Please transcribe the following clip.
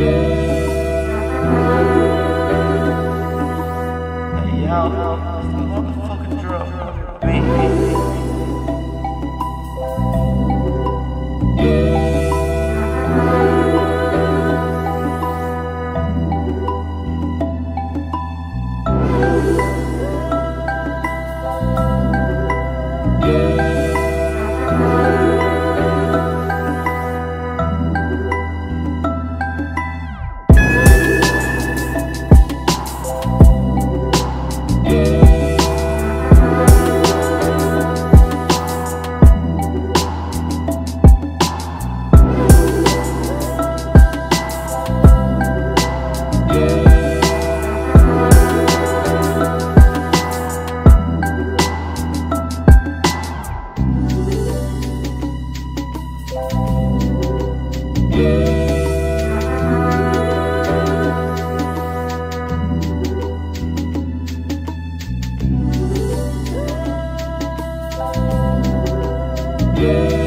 Hey yo, motherfucking drum, beat. good.